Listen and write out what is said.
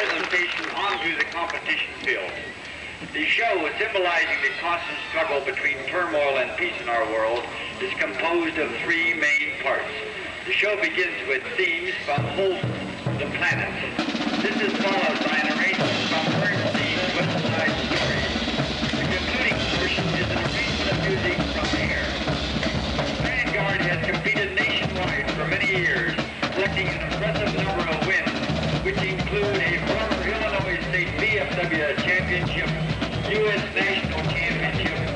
presentation onto the competition field. The show, symbolizing the constant struggle between turmoil and peace in our world, is composed of three main parts. The show begins with themes from Holst's the planets. This is followed by an arrangement from Bernstein's West Side Story. The concluding portion is an arrangement of music from Hair. Vanguard has competed nationwide for many years, collecting an impressive number of which include a former Illinois State VFW Championship, U.S. National Championship,